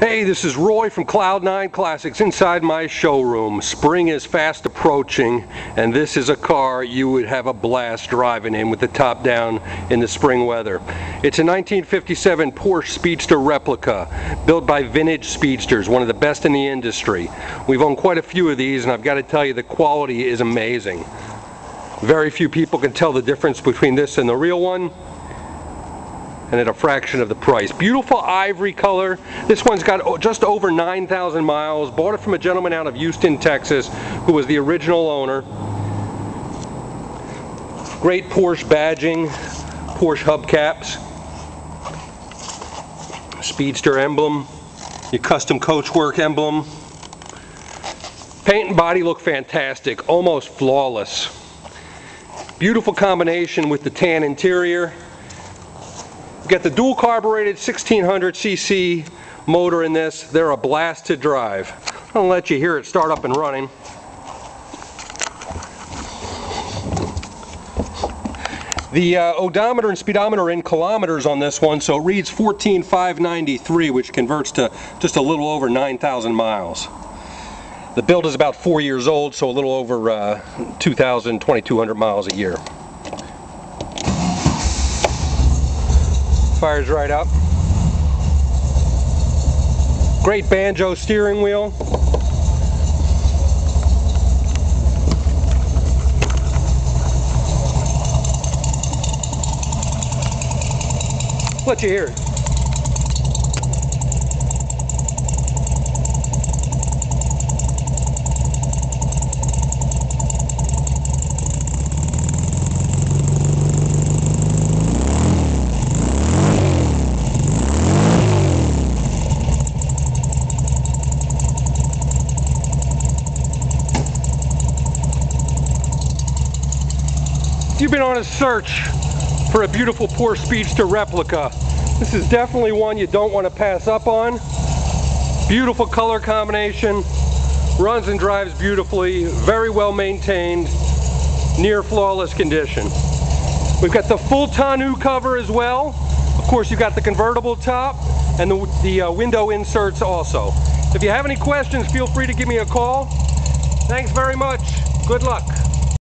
Hey, this is Roy from Cloud9 Classics inside my showroom. Spring is fast approaching and this is a car you would have a blast driving in with the top down in the spring weather. It's a 1957 Porsche Speedster replica built by Vintage Speedsters, one of the best in the industry. We've owned quite a few of these and I've got to tell you the quality is amazing. Very few people can tell the difference between this and the real one and at a fraction of the price. Beautiful ivory color. This one's got just over 9,000 miles. Bought it from a gentleman out of Houston, Texas, who was the original owner. Great Porsche badging, Porsche hubcaps, Speedster emblem, your custom coachwork emblem. Paint and body look fantastic, almost flawless. Beautiful combination with the tan interior. We've got the dual carbureted 1600cc motor in this. They're a blast to drive. I'll let you hear it start up and running. The uh, odometer and speedometer are in kilometers on this one, so it reads 14,593, which converts to just a little over 9,000 miles. The build is about four years old, so a little over uh, 2,000, 2,200 miles a year. Fires right up. Great banjo steering wheel. Let you hear it. If you've been on a search for a beautiful Porsche Speedster replica, this is definitely one you don't want to pass up on. Beautiful color combination, runs and drives beautifully, very well maintained, near flawless condition. We've got the full tonneau cover as well. Of course, you've got the convertible top and the, the uh, window inserts also. If you have any questions, feel free to give me a call. Thanks very much. Good luck.